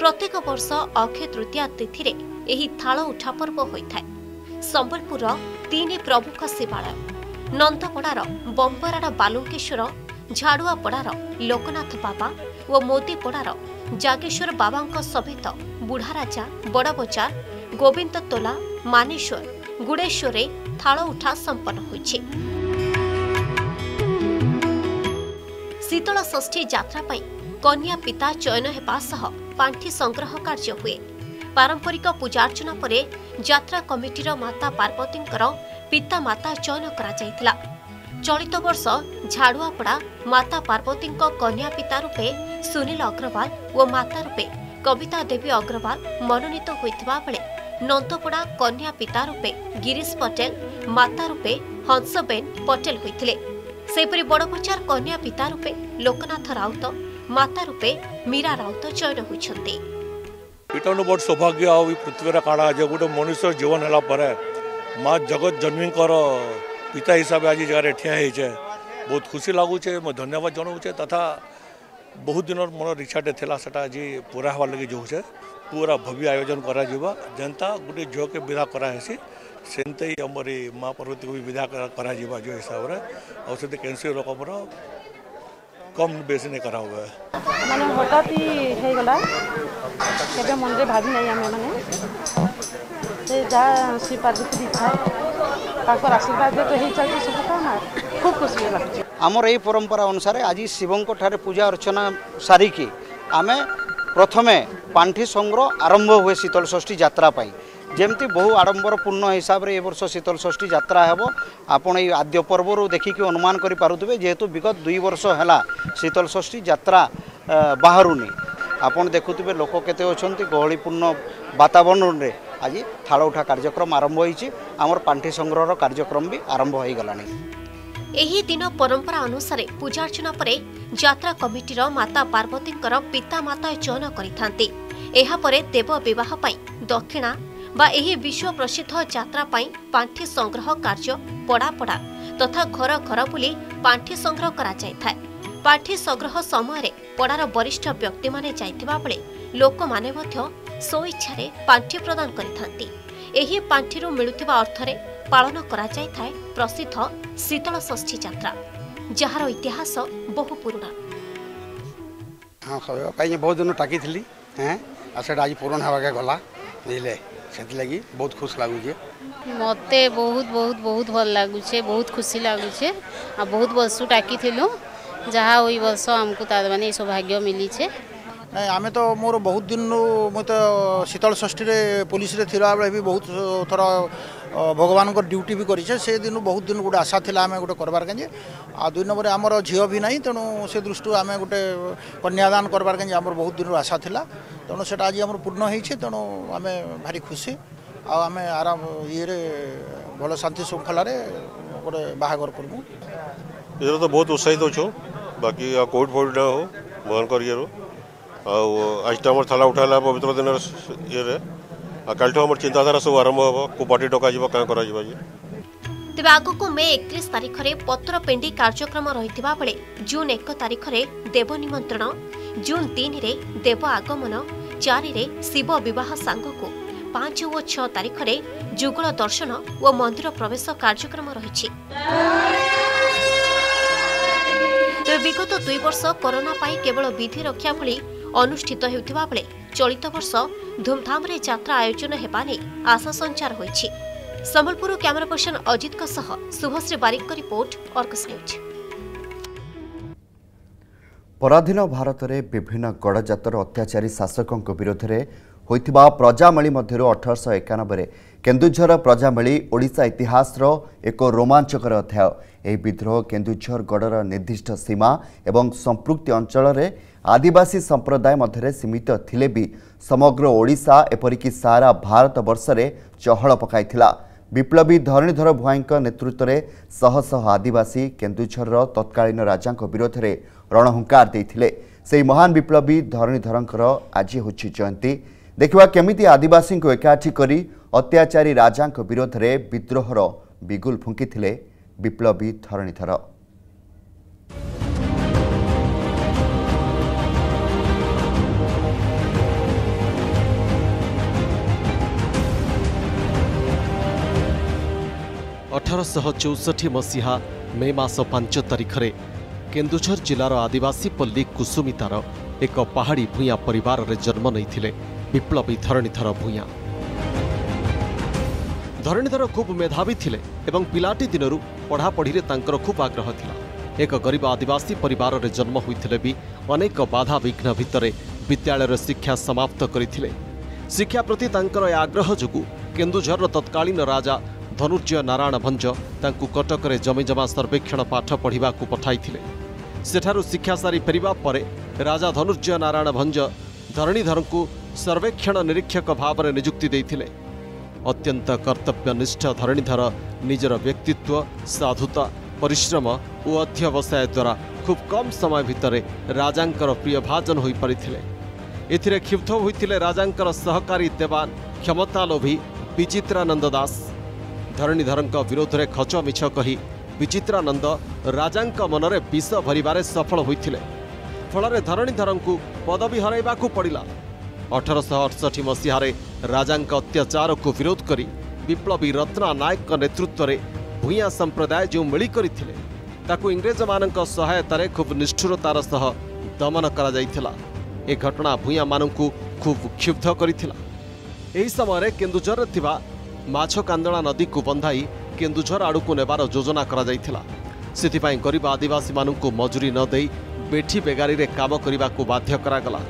E: ପ୍ରତ୍ୟେକ ବର୍ଷ ଅକ୍ଷୟ ତୃତୀୟା ତିଥିରେ ଏହି ଥାଳ ଉଠା ପର୍ବ ହୋଇଥାଏ। ସମ୍ବଲପୁରର ତିନି ପ୍ରମୁଖ ଶିବାଳୟ ନନ୍ଦପଡ଼ାର ବମ୍ବରାଡ଼ ବାଲୁଙ୍କେଶ୍ୱର ଝାଡ଼ୁଆପଡ଼ାର ଲୋକନାଥ ବାବା ଓ ମୋଦିପଡ଼ାର ଜାଗେଶ୍ୱର ବାବାଙ୍କ ସମେତ ବୁଢ଼ାରାଜା ବଡ଼ବଜାର ଗୋବିନ୍ଦ ତୋଲା ମାନେଶ୍ୱର ଗୁଡ଼େଶ୍ୱରରେ ଥାଳ ଉଠା ସମ୍ପନ୍ନ ହୋଇଛି। ଶୀତଳ ଷଷ୍ଠୀ ଯାତ୍ରା ପାଇଁ କନ୍ୟା ପିତା ଚୟନ ହେବା ସହ ପାଣ୍ଠି ସଂଗ୍ରହ କାର୍ଯ୍ୟ ହୁଏ। ପାରମ୍ପରିକ ପୂଜାର୍ଚ୍ଚନା ପରେ ଯାତ୍ରା କମିଟିର ମାତା ପାର୍ବତୀଙ୍କର ପିତା ମାତା ଚୟନ କରାଯାଇଥିଲା। ଚଳିତ ବର୍ଷ ଝାଡ଼ୁଆପଡ଼ା ମାତା ପାର୍ବତୀଙ୍କ କନ୍ୟା ପିତା ରୂପେ ସୁନୀଲ ଅଗ୍ରୱାଲ ଓ ମାତା ରୂପେ କବିତା ଦେବୀ ଅଗ୍ରୱାଲ ମନୋନୀତ ହୋଇଥିବା ବେଳେ ନନ୍ଦପଡ଼ା କନ୍ୟା ପିତା ରୂପେ ଗିରିଶ ପଟେଲ ମାତା ରୂପେ ହଂସବେନ ପଟେଲ ହୋଇଥିଲେ। ସେହିପରି ବଡ଼ବଜାର କନ୍ୟା ପିତା ରୂପେ ଲୋକନାଥ ରାଉତ ମାତା ରୂପେ ମୀରା ରାଉତ ଚୟନ ହୋଇଛନ୍ତି।
F: ଏଇଟା ଗୋଟେ ସୌଭାଗ୍ୟ ଆଉ ପୃଥିବୀରେ କାଣା ଯେ ଗୋଟେ ମଣିଷର ଜୀବନ ହେଲା ପରେ ମା ଜଗତ ଜନନୀଙ୍କର ପିତା ହିସାବରେ ଆଜି ଜାଗାରେ ଠିଆ ହେଇଛେ ବହୁତ ଖୁସି ଲାଗୁଛେ ମୁଁ ଧନ୍ୟବାଦ ଜଣାଉଛେ ତଥା ବହୁତ ଦିନର ମୋର ଇଚ୍ଛାଟେ ଥିଲା ସେଟା ଆଜି ପୁରା ହେବାର୍ ଲାଗି ଯାଉଛେ ପୁରା ଭବ୍ୟ ଆୟୋଜନ କରାଯିବ ଯେନ୍ତା ଗୋଟେ ଝିଅକେ ବିଦା କରାହେସି ସେମିତି ହିଁ ଆମର ଏଇ ମା ପାର୍ବତୀକୁ ବି ବିଦା କରା- କରାଯିବ ଝିଅ ହିସାବରେ ଆଉ ସେଠି କୌଣସି ରକମର କମ୍ ବେଶୀ ନାଇଁ କରାହୁଏ
G: ମାନେ ହଠାତ୍ ହି ହେଇଗଲା କେବେ ମନରେ ଭାବି ନାହିଁ ଆମେ ମାନେ ସେ ଯାହା ଶ୍ରୀ ପାର୍ବତୀ ଇଚ୍ଛା ତାଙ୍କର ଆଶୀର୍ବାଦରେ ତ ହେଇ ଚାଲିଛି ସବୁ କାମ ଖୁବ୍ ଖୁସି ଲାଗୁଛି।
H: ଆମର ଏହି ପରମ୍ପରା ଅନୁସାରେ ଆଜି ଶିବଙ୍କ ଠାରେ ପୂଜା ଅର୍ଚ୍ଚନା ସାରିକି ଆମେ ପ୍ରଥମେ ପାଣ୍ଠି ସଂଗ୍ରହ ଆରମ୍ଭ ହୁଏ ଶୀତଳ ଷଷ୍ଠୀ ଯାତ୍ରା ପାଇଁ। ଯେମିତି ବହୁ ଆଡ଼ମ୍ବରପୂର୍ଣ୍ଣ ହିସାବରେ ଏ ବର୍ଷ ଶୀତଳ ଷଷ୍ଠୀ ଯାତ୍ରା ହେବ ଆପଣ ଏଇ ଆଦ୍ୟ ପର୍ବରୁ ଦେଖିକି ଅନୁମାନ କରିପାରୁଥିବେ ଯେହେତୁ ବିଗତ ଦୁଇ ବର୍ଷ ହେଲା ଶୀତଳ ଷଷ୍ଠୀ ଯାତ୍ରା ଆ, ବାହାରୁନି। ଆପଣ ଦେଖୁଥିବେ ଲୋକ କେତେ ଅଛନ୍ତି ଗହଳିପୂର୍ଣ୍ଣ ବାତାବରଣରେ। ଆଜି ଥାଳ ଉଠା କାର୍ଯ୍ୟକ୍ରମ ଆରମ୍ଭ ହୋଇଛି। ଆମର ପାଣ୍ଠି ସଂଗ୍ରହର କାର୍ଯ୍ୟକ୍ରମ ବି ଆରମ୍ଭ ହୋଇଗଲାଣି।
E: ଏହି ଦିନ ପରମ୍ପରା ଅନୁସାରେ ପୂଜାର୍ଚ୍ଚନା ପରେ ଯାତ୍ରା କମିଟିର ମାତା ପାର୍ବତୀଙ୍କର ପିତା ମାତା ଚୟନ କରିଥାନ୍ତି। ଏହାପରେ ଦେବ ବିବାହ ପାଇଁ ଦକ୍ଷିଣା ବା ଏହି ବିଶ୍ୱ ପ୍ରସିଦ୍ଧ ଯାତ୍ରା ପାଇଁ ପାଣ୍ଠି ସଂଗ୍ରହ କାର୍ଯ୍ୟ ପଡ଼ାପଡ଼ା ତଥା ଘର ଘର ବୁଲି ପାଣ୍ଠି ସଂଗ୍ରହ କରାଯାଇଥାଏ। ପାଣ୍ଠି ସଂଗ୍ରହ ସମୟରେ ପଡ଼ାର ବରିଷ୍ଠ ବ୍ୟକ୍ତିମାନେ ଯାଇଥିବା ବେଳେ ଲୋକମାନେ ମଧ୍ୟ ସ୍ୱଇଚ୍ଛାରେ ପାଣ୍ଠି ପ୍ରଦାନ କରିଥାନ୍ତି ଏହି ପାଣ୍ଠିରୁ ମିଳୁଥିବା ଅର୍ଥରେ ପାଳନ କରାଯାଇଥାଏ ପ୍ରସିଦ୍ଧ ଶୀତଳ ଷଷ୍ଠୀ ଯାତ୍ରା ଯାହାର ଇତିହାସ ବହୁ ପୁରୁଣା
I: ହଁ ସହିବା ପାଇଁ ବହୁତ ଦିନ ଟାକିଥିଲି ହେଁ ଆଉ ସେଇଟା ଆଜି ପୂରଣ ହେବାକେ ଗଲା ବୁଝିଲେ ସେଥିଲାଗି ବହୁତ ଖୁସି ଲାଗୁଛେ
J: ମୋତେ ବହୁତ ବହୁତ ବହୁତ ଭଲ ଲାଗୁଛେ ବହୁତ ଖୁସି ଲାଗୁଛେ ଆଉ ବହୁତ ବର୍ଷରୁ ଡାକିଥିଲୁ ଯାହା ওই ବର୍ଷ ଆମକୁ ତାର ମାନେ এই ସୌଭାଗ୍ୟ ମିଳିଛେ
H: ନାଇଁ ଆମେ ତ ମୋର ବହୁତ ଦିନରୁ ମୁଁ ତ ଶୀତଳ ଷଷ୍ଠୀରେ ପୋଲିସରେ ଥିଲାବେଳେ ବି ବହୁତ ଥର ଅ, ଭଗବାନଙ୍କର ଡ୍ୟୁଟି ବି କରିଛେ। ସେ ଦିନୁ ବହୁତ ଦିନ ଗୋଟେ ଆଶା ଥିଲା ଆମେ ଗୋଟେ କରବାର କାଜେ ଆଉ ଦୁଇ ନମ୍ବରରେ ଆମର ଝିଅ ବି ନାହିଁ ତେଣୁ ସେ ଦୃଷ୍ଟିରୁ ଆମେ ଗୋଟେ କନ୍ୟାଦାନ କରବାର କାଜେ ଆମର ବହୁତ ଦିନରୁ ଆଶା ଥିଲା। ତେଣୁ ସେଟା ଆଜି ଆମର ପୂର୍ଣ୍ଣ ହେଇଛି ତେଣୁ ଆମେ ଭାରି ଖୁସି। ଆଉ ଆମେ ଆରାମ ଇଏରେ ଭଲ ଶାନ୍ତି ଶୃଙ୍ଖଳାରେ ଗୋଟେ ବାହାଘର କରିବୁ।
K: ଏଥିରେ ତ ବହୁତ ଉତ୍ସାହିତ ଅଛୁ। ବାକି ଆଉ କୋଭିଡ଼ ଫୋଭିଡ଼ ନା ହଉ ଭଗବାନଙ୍କର ଇଏରୁ। ଆଉ ଆଜିଟା ଆମର ଥାଲା ଉଠା ହେଲା ପବିତ୍ର ଦିନର ଇଏରେ। ଆଉ କାଲିଠୁ ଆମର ଚିନ୍ତାଧାରା ସବୁ ଆରମ୍ଭ ହେବ କେଉଁ ପାର୍ଟି ଡକାଯିବ କାଁ କରାଯିବ ଆଜି।
E: ତେବେ ଆଗକୁ ମେ ଏକତିରିଶ ତାରିଖରେ ପତ୍ର ପେଣ୍ଡି କାର୍ଯ୍ୟକ୍ରମ ରହିଥିବା ବେଳେ ଜୁନ୍ ଏକ ତାରିଖରେ ଦେବ ନିମନ୍ତ୍ରଣ ଜୁନ୍ ତିନିରେ ଦେବ ଆଗମନ ଚାରିରେ ଶିବ ବିବାହ ସାଙ୍ଗକୁ ପାଞ୍ଚ ଓ ଛଅ ତାରିଖରେ ଯୁଗଳ ଦର୍ଶନ ଓ ମନ୍ଦିର ପ୍ରବେଶ କାର୍ଯ୍ୟକ୍ରମ ରହିଛି। ତେବେ ବିଗତ ଦୁଇ ବର୍ଷ କରୋନା ପାଇଁ କେବଳ ବିଧି ରକ୍ଷା ଭଳି ଅନୁଷ୍ଠିତ ହେଉଥିବା ବେଳେ ଚଳିତ ବର୍ଷ ଧୁମ୍ଧାମ୍ରେ ଯାତ୍ରା ଆୟୋଜନ ହେବା ନେଇ ଆଶା ସଞ୍ଚାର ହୋଇଛି। ସମ୍ବଲପୁର କ୍ୟାମେରା ପର୍ସନ ଅଜିତଙ୍କ ସହ ଶୁଭଶ୍ରୀ ବାରିକଙ୍କ ରିପୋର୍ଟ
A: ପରାଧୀନ ଭାରତରେ ବିଭିନ୍ନ ଗଡ଼ଜାତର ଅତ୍ୟାଚାରୀ ଶାସକଙ୍କ ବିରୋଧରେ ହୋଇଥିବା ପ୍ରଜାମେଳି ମଧ୍ୟରୁ ଅଠରଶହ ଏକାନବେରେ କେନ୍ଦୁଝର ପ୍ରଜାମେଳି ଓଡ଼ିଶା ଇତିହାସର ଏକ ରୋମାଞ୍ଚକର ଅଧ୍ୟାୟ। ଏହି ବିଦ୍ରୋହ କେନ୍ଦୁଝର ଗଡ଼ର ନିର୍ଦ୍ଦିଷ୍ଟ ସୀମା ଏବଂ ସମ୍ପୃକ୍ତି ଅଞ୍ଚଳରେ ଆଦିବାସୀ ସମ୍ପ୍ରଦାୟ ମଧ୍ୟରେ ସୀମିତ ଥିଲେ ବି ସମଗ୍ର ଓଡ଼ିଶା ଏପରିକି ସାରା ଭାରତ ବର୍ଷରେ ଚହଳ ପକାଇଥିଲା। ବିପ୍ଳବୀ ଧରଣୀଧର ଭୁଆଁଙ୍କ ନେତୃତ୍ୱରେ ଶହ ଶହ ଆଦିବାସୀ କେନ୍ଦୁଝରର ତତ୍କାଳୀନ ରାଜାଙ୍କ ବିରୋଧରେ ରଣହୁଙ୍କାର ଦେଇଥିଲେ। ସେହି ମହାନ ବିପ୍ଳବୀ ଧରଣୀଧରଙ୍କର ଆଜି ହେଉଛି ଜୟନ୍ତୀ। ଦେଖିବା କେମିତି ଆଦିବାସୀଙ୍କୁ ଏକାଠି କରି ଅତ୍ୟାଚାରୀ ରାଜାଙ୍କ ବିରୋଧରେ ବିଦ୍ରୋହର ବିଗୁଲ ଫୁଙ୍କିଥିଲେ ବିପ୍ଳବୀ ଧରଣୀଧର।
L: ଅଠରଶହ ଚଉଷଠି ମସିହା ମେ ମାସ ପାଞ୍ଚ ତାରିଖରେ କେନ୍ଦୁଝର ଜିଲ୍ଲାର ଆଦିବାସୀ ପଲ୍ଲୀ କୁସୁମିତାର ଏକ ପାହାଡ଼ି ଭୂୟାଁ ପରିବାରରେ ଜନ୍ମ ନେଇଥିଲେ ବିପ୍ଳବୀ ଧରଣୀଧର ଭୂୟାଁ ଧରଣୀଧର ଖୁବ୍ ମେଧାବୀ ଥିଲେ ଏବଂ ପିଲାଟି ଦିନରୁ ପଢ଼ାପଢ଼ିରେ ତାଙ୍କର ଖୁବ୍ ଆଗ୍ରହ ଥିଲା ଏକ ଗରିବ ଆଦିବାସୀ ପରିବାରରେ ଜନ୍ମ ହୋଇଥିଲେ ବି ଅନେକ ବାଧାବିଘ୍ନ ଭିତରେ ବିଦ୍ୟାଳୟର ଶିକ୍ଷା ସମାପ୍ତ କରିଥିଲେ ଶିକ୍ଷା ପ୍ରତି ତାଙ୍କର ଏ ଆଗ୍ରହ ଯୋଗୁଁ କେନ୍ଦୁଝରର ତତ୍କାଳୀନ ରାଜା ଧନୁର୍ଯ୍ୟ ନାରାୟଣ ଭଞ୍ଜ ତାଙ୍କୁ କଟକରେ ଜମିଜମା ସର୍ବେକ୍ଷଣ ପାଠ ପଢ଼ିବାକୁ ପଠାଇଥିଲେ। ସେଠାରୁ ଶିକ୍ଷା ସାରି ଫେରିବା ପରେ ରାଜା ଧନୁର୍ଯ୍ୟ ନାରାୟଣ ଭଞ୍ଜ ଧରଣୀଧରଙ୍କୁ ସର୍ବେକ୍ଷଣ ନିରୀକ୍ଷକ ଭାବରେ ନିଯୁକ୍ତି ଦେଇଥିଲେ। ଅତ୍ୟନ୍ତ କର୍ତ୍ତବ୍ୟନିଷ୍ଠ ଧରଣୀଧର ନିଜର ବ୍ୟକ୍ତିତ୍ୱ ସାଧୁତା ପରିଶ୍ରମ ଓ ଅଧ୍ୟବସାୟ ଦ୍ୱାରା ଖୁବ୍ କମ୍ ସମୟ ଭିତରେ ରାଜାଙ୍କର ପ୍ରିୟ ଭାଜନ ହୋଇପାରିଥିଲେ। ଏଥିରେ କ୍ଷୁବ୍ଧ ହୋଇଥିଲେ ରାଜାଙ୍କର ସହକାରୀ ଦେବାନ କ୍ଷମତାଲୋଭୀ ବିଚିତ୍ରାନନ୍ଦ ଦାସ। ଧରଣୀଧରଙ୍କ ବିରୋଧରେ ଖଚ ମିଛ କହି ବିଚିତ୍ରାନନ୍ଦ ରାଜାଙ୍କ ମନରେ ବିଷ ଭରିବାରେ ସଫଳ ହୋଇଥିଲେ। ଫଳରେ ଧରଣୀଧରଙ୍କୁ ପଦବୀ ହରାଇବାକୁ ପଡ଼ିଲା। ଅଠରଶହ ଅଠଷଠି ମସିହାରେ ରାଜାଙ୍କ ଅତ୍ୟାଚାରକୁ ବିରୋଧ କରି ବିପ୍ଳବୀ ରତ୍ନା ନାୟକଙ୍କ ନେତୃତ୍ୱରେ ଭୂୟାଁ ସମ୍ପ୍ରଦାୟ ଯେଉଁ ମିଳି କରିଥିଲେ ତାକୁ ଇଂରେଜମାନଙ୍କ ସହାୟତାରେ ଖୁବ୍ ନିଷ୍ଠୁରତାର ସହ ଦମନ କରାଯାଇଥିଲା। ଏ ଘଟଣା ଭୂୟାଁମାନଙ୍କୁ ଖୁବ୍ କ୍ଷୁବ୍ଧ କରିଥିଲା। ଏହି ସମୟରେ କେନ୍ଦୁଝରରେ ଥିବା ମାଛ କାନ୍ଦଣା ନଦୀକୁ ବନ୍ଧାଇ କେନ୍ଦୁଝର ଆଡ଼କୁ ନେବାର ଯୋଜନା କରାଯାଇଥିଲା। ସେଥିପାଇଁ ଗରିବ ଆଦିବାସୀମାନଙ୍କୁ ମଜୁରୀ ନ ଦେଇ ବେଠି ବେଗାରିରେ କାମ କରିବାକୁ ବାଧ୍ୟ କରାଗଲା।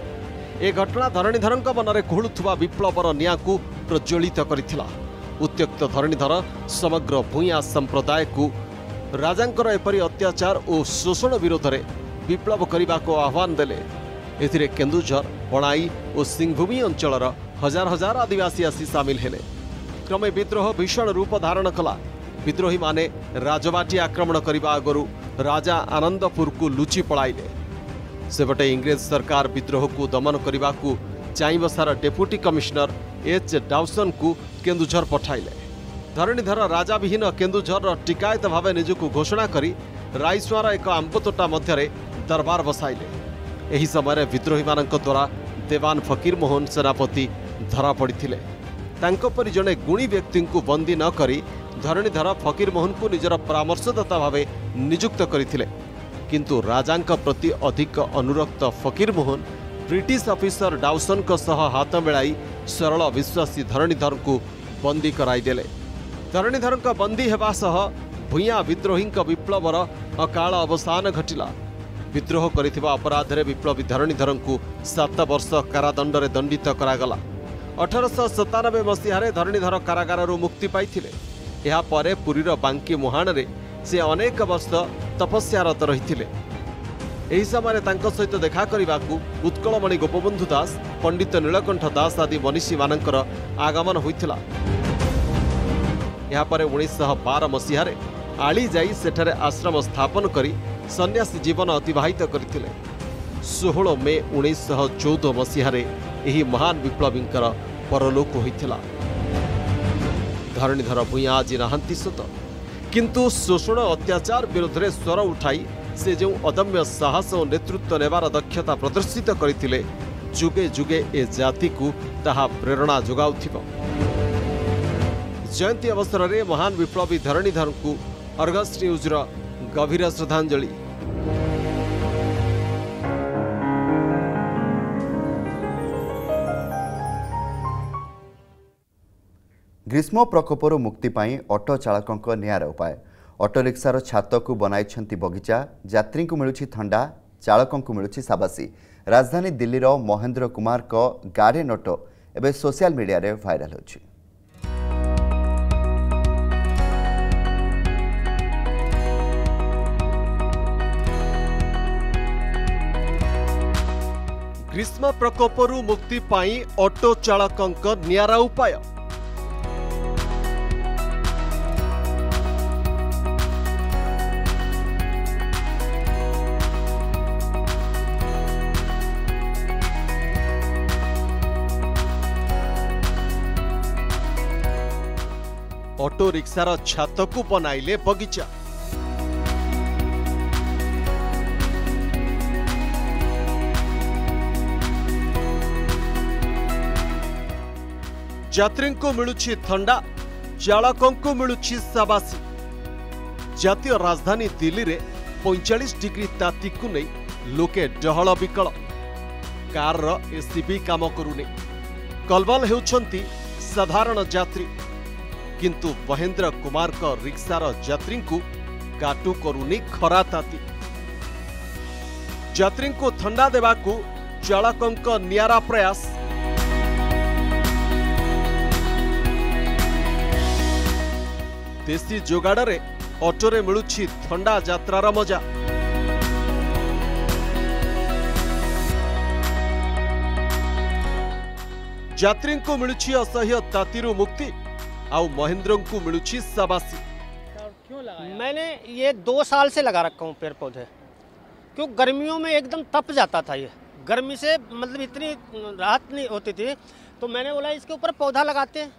L: ଏ ଘଟଣା ଧରଣୀଧରଙ୍କ ମନରେ କୁହୁଳୁଥିବା ବିପ୍ଳବର ନିଆଁକୁ ପ୍ରଜ୍ୱଳିତ କରିଥିଲା। ଉତ୍ତ୍ୟକ୍ତ ଧରଣୀଧର ସମଗ୍ର ଭୂୟାଁ ସମ୍ପ୍ରଦାୟକୁ ରାଜାଙ୍କର ଏପରି ଅତ୍ୟାଚାର ଓ ଶୋଷଣ ବିରୋଧରେ ବିପ୍ଳବ କରିବାକୁ ଆହ୍ୱାନ ଦେଲେ। ଏଥିରେ କେନ୍ଦୁଝର ବଣାଇ ଓ ସିଂଭୂମି ଅଞ୍ଚଳର ହଜାର ହଜାର ଆଦିବାସୀ ଆସି ସାମିଲ ହେଲେ। କ୍ରମେ ବିଦ୍ରୋହ ଭୀଷଣ ରୂପ ଧାରଣ କଲା ବିଦ୍ରୋହୀମାନେ ରାଜବାଟୀ ଆକ୍ରମଣ କରିବା ଆଗରୁ ରାଜା ଆନନ୍ଦପୁରକୁ ଲୁଚି ପଳାଇଲେ ସେପଟେ ଇଂରେଜ ସରକାର ବିଦ୍ରୋହକୁ ଦମନ କରିବାକୁ ଚାଇଁବସାର ଡେପୁଟି କମିଶନର ଏଚ୍ ଡାଉସନଙ୍କୁ କେନ୍ଦୁଝର ପଠାଇଲେ ଧରଣୀଧର ରାଜାବିହୀନ କେନ୍ଦୁଝରର ଟିକାୟତ ଭାବେ ନିଜକୁ ଘୋଷଣା କରି ରାଇସୁଆର ଏକ ଆମ୍ବତୋଟା ମଧ୍ୟରେ ଦରବାର ବସାଇଲେ ଏହି ସମୟରେ ବିଦ୍ରୋହୀମାନଙ୍କ ଦ୍ୱାରା ଦେବାନ ଫକୀର ମୋହନ ସେନାପତି ଧରାପଡ଼ିଥିଲେ ତାଙ୍କ ପରି ଜଣେ ଗୁଣୀ ବ୍ୟକ୍ତିଙ୍କୁ ବନ୍ଦୀ ନ କରି ଧରଣୀଧର ଫକୀର ମୋହନଙ୍କୁ ନିଜର ପରାମର୍ଶଦାତା ଭାବେ ନିଯୁକ୍ତ କରିଥିଲେ। କିନ୍ତୁ ରାଜାଙ୍କ ପ୍ରତି ଅଧିକ ଅନୁରକ୍ତ ଫକୀର ମୋହନ ବ୍ରିଟିଶ ଅଫିସର ଡାଉସନଙ୍କ ସହ ହାତ ମିଳାଇ ସରଳ ବିଶ୍ୱାସୀ ଧରଣୀଧରଙ୍କୁ ବନ୍ଦୀ କରାଇଦେଲେ। ଧରଣୀଧରଙ୍କ ବନ୍ଦୀ ହେବା ସହ ଭୂୟାଁ ବିଦ୍ରୋହୀଙ୍କ ବିପ୍ଳବର ଅକାଳ ଅବସାନ ଘଟିଲା। ବିଦ୍ରୋହ କରିଥିବା ଅପରାଧରେ ବିପ୍ଳବୀ ଧରଣୀଧରଙ୍କୁ ସାତ ବର୍ଷ କାରାଦଣ୍ଡରେ ଦଣ୍ଡିତ କରାଗଲା। ଅଠରଶହ ସତାନବେ ମସିହାରେ ଧରଣୀଧର କାରାଗାରରୁ ମୁକ୍ତି ପାଇଥିଲେ। ଏହାପରେ ପୁରୀର ବାଙ୍କି ମୁହାଣରେ ସେ ଅନେକ ବର୍ଷ ତପସ୍ୟାରତ ରହିଥିଲେ। ଏହି ସମୟରେ ତାଙ୍କ ସହିତ ଦେଖା କରିବାକୁ ଉତ୍କଳମଣି ଗୋପବନ୍ଧୁ ଦାସ ପଣ୍ଡିତ ନୀଳକଣ୍ଠ ଦାସ ଆଦି ମନୀଷୀମାନଙ୍କର ଆଗମନ ହୋଇଥିଲା। ଏହାପରେ ଉଣେଇଶଶହ ବାର ମସିହାରେ ଆଳି ଯାଇ ସେଠାରେ ଆଶ୍ରମ ସ୍ଥାପନ କରି ସନ୍ନ୍ୟାସୀ ଜୀବନ ଅତିବାହିତ କରିଥିଲେ। ଷୋହଳ ମେ ଉଣେଇଶଶହ ଚଉଦ ମସିହାରେ ଏହି ମହାନ ବିପ୍ଳବୀଙ୍କର ପରଲୋକ ହୋଇଥିଲା। ଧରଣୀଧର ଭୂୟାଁ ଆଜି ନାହାନ୍ତି ସତ। କିନ୍ତୁ ଶୋଷଣ ଅତ୍ୟାଚାର ବିରୋଧରେ ସ୍ୱର ଉଠାଇ ସେ ଯେଉଁ ଅଦମ୍ୟ ସାହସ ଓ ନେତୃତ୍ୱ ନେବାର ଦକ୍ଷତା ପ୍ରଦର୍ଶିତ କରିଥିଲେ ଯୁଗେ ଯୁଗେ ଏ ଜାତିକୁ ତାହା ପ୍ରେରଣା ଯୋଗାଉଥିବ। ଜୟନ୍ତୀ ଅବସରରେ ମହାନ ବିପ୍ଳବୀ ଧରଣୀଧରଙ୍କୁ ଅର୍ଗସ୍ ନ୍ୟୁଜ୍ର ଗଭୀର ଶ୍ରଦ୍ଧାଞ୍ଜଳି।
A: ଗ୍ରୀଷ୍ମ ପ୍ରକୋପରୁ ମୁକ୍ତି ପାଇଁ ଅଟୋ ଚାଳକଙ୍କ ନିଆରା ଉପାୟ। ଅଟୋ ରିକ୍ସାର ଛାତକୁ ବନାଇଛନ୍ତି ବଗିଚା। ଯାତ୍ରୀଙ୍କୁ ମିଳୁଛି ଥଣ୍ଡା ଚାଳକଙ୍କୁ ମିଳୁଛି ସାବାସୀ। ରାଜଧାନୀ ଦିଲ୍ଲୀର ମହେନ୍ଦ୍ର କୁମାରଙ୍କ ଗାର୍ଡେନ୍ ଅଟୋ ଏବେ ସୋସିଆଲ ମିଡ଼ିଆରେ ଭାଇରାଲ ହେଉଛି।
L: ଗ୍ରୀଷ୍ମ ପ୍ରକୋପରୁ ମୁକ୍ତି ପାଇଁ ଅଟୋ ଚାଳକଙ୍କ ନିଆରା ଉପାୟ। ଅଟୋ ରିକ୍ସାର ଛାତକୁ ବନାଇଲେ ବଗିଚା। ଯାତ୍ରୀଙ୍କୁ ମିଳୁଛି ଥଣ୍ଡା ଚାଳକଙ୍କୁ ମିଳୁଛି ସାବାସୀ। ଜାତୀୟ ରାଜଧାନୀ ଦିଲ୍ଲୀରେ ପଇଁଚାଳିଶ ଡିଗ୍ରୀ ତାତିକୁ ନେଇ ଲୋକେ ଡହଳ ବିକଳ। କାରର ଏସି ବି କାମ କରୁନି। କଲବଲ ହେଉଛନ୍ତି ସାଧାରଣ ଯାତ୍ରୀ। କିନ୍ତୁ ମହେନ୍ଦ୍ର କୁମାରଙ୍କ ରିକ୍ସାର ଯାତ୍ରୀଙ୍କୁ କାଟୁ କରୁନି ଖରା ତାତି ଯାତ୍ରୀଙ୍କୁ ଥଣ୍ଡା ଦେବାକୁ ଚାଳକଙ୍କ ନିଆରା ପ୍ରୟାସ ଦେଶୀ ଯୋଗାଡ଼ରେ ଅଟୋରେ ମିଳୁଛି ଥଣ୍ଡା ଯାତ୍ରାର ମଜା ଯାତ୍ରୀଙ୍କୁ ମିଳୁଛି ଅସହ୍ୟ ତାତିରୁ ମୁକ୍ତି आउ महेंद्रों को मिलूची शाबाशी।
M: मैंने ये दो साल से लगा रखा हूँ पेड़ पौधे क्यों? गर्मियों में एकदम तप जाता था ये। गर्मी से मतलब इतनी राहत नहीं होती थी तो मैंने बोला इसके ऊपर पौधा लगाते हैं।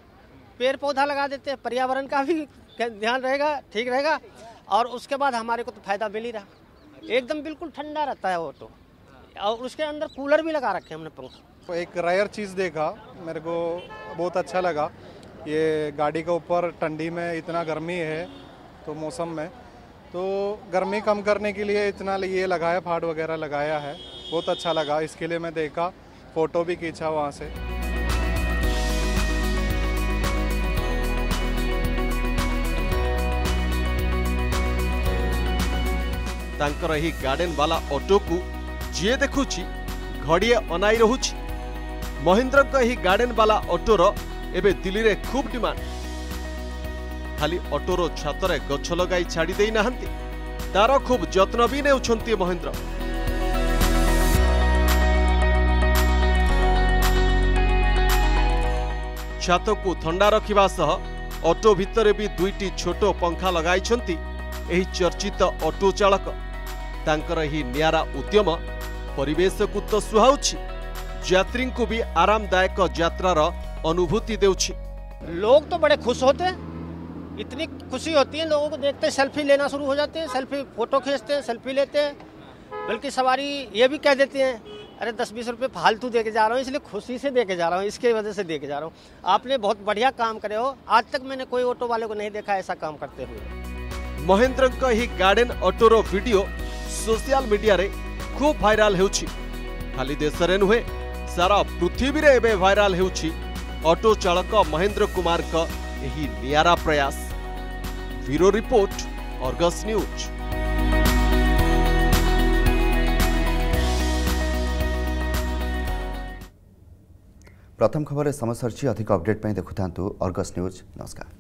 M: पेड़ पौधा लगा देते हैं। पर्यावरण का भी ध्यान रहेगा ठीक रहेगा। और उसके बाद हमारे को तो फ़ायदा मिल ही रहा। एकदम बिल्कुल ठंडा रहता है वो तो। और उसके अंदर कूलर भी लगा रखे हमने पंखा।
N: तो एक रायर चीज़ देखा मेरे को बहुत अच्छा लगा। ये गाड़ी के ऊपर ठंडी में इतना गर्मी है तो मौसम में तो गर्मी कम करने के लिए इतना ये लगाया फाड़ वगैरह लगाया है बहुत अच्छा लगा इसके लिए मैं देखा फ़ोटो भी खींचा वहाँ से
L: ତାଙ୍କର ଏହି ଗାର୍ଡେନ୍ ବାଲା ଅଟୋକୁ ଯିଏ ଦେଖୁଛି ଘଡ଼ିଏ ଅନାଇ ରହୁଛି ମହେନ୍ଦ୍ରଙ୍କ ଏହି ଗାର୍ଡେନ୍ ବାଲା ଅଟୋର ଏବେ ଦିଲ୍ଲୀରେ ଖୁବ୍ ଡିମାଣ୍ଡ ଖାଲି ଅଟୋର ଛାତରେ ଗଛ ଲଗାଇ ଛାଡ଼ି ଦେଇନାହାନ୍ତି ତାର ଖୁବ୍ ଯତ୍ନ ବି ନେଉଛନ୍ତି ମହେନ୍ଦ୍ର ଛାତକୁ ଥଣ୍ଡା ରଖିବା ସହ ଅଟୋ ଭିତରେ ବି ଦୁଇଟି ଛୋଟ ପଙ୍ଖା ଲଗାଇଛନ୍ତି ଏହି ଚର୍ଚ୍ଚିତ ଅଟୋ ଚାଳକ। ତାଙ୍କର ଏହି ନିଆରା ଉଦ୍ୟମ ପରିବେଶକୁ ତ ସୁହାଉଛି। ଯାତ୍ରୀଙ୍କୁ ବି ଆରାମଦାୟକ ଯାତ୍ରାର अनुभूति दे
M: लोग तो बड़े खुश होते हैं। इतनी खुशी होती है लोगों को देखते हैं सेल्फी लेना शुरू हो जाते हैं सेल्फी फ़ोटो खींचते हैं सेल्फी लेते हैं बल्कि सवारी ये भी कह देते हैं अरे दस बीस रुपये फालतू दे के जा रहा हूँ इसलिए खुशी से दे के जा रहा हूँ इसके वजह से दे के जा रहा हूँ। आपने बहुत बढ़िया काम करे हो आज तक मैंने कोई ऑटो वाले को नहीं देखा ऐसा काम करते हुए।
L: महेंद्र का ही गार्डन ऑटो रो वीडियो सोशल मीडिया रे खूब वायरल हो खाली देश नुहे सारा पृथ्वी रे वायरल होउछि ଅଟୋ ଚାଳକ ମହେନ୍ଦ୍ର କୁମାରଙ୍କ ଏହି ନିଆରା ପ୍ରୟାସ ବ୍ୟୁରୋ ରିପୋର୍ଟ ଅର୍ଗସ୍ ନ୍ୟୁଜ୍
A: ପ୍ରଥମ ଖବରରେ ସମୟ ସରିଛି ଅଧିକ ଅପଡେଟ୍ ପାଇଁ ଦେଖୁଥାନ୍ତୁ ଅର୍ଗସ୍ ନ୍ୟୁଜ୍ ନମସ୍କାର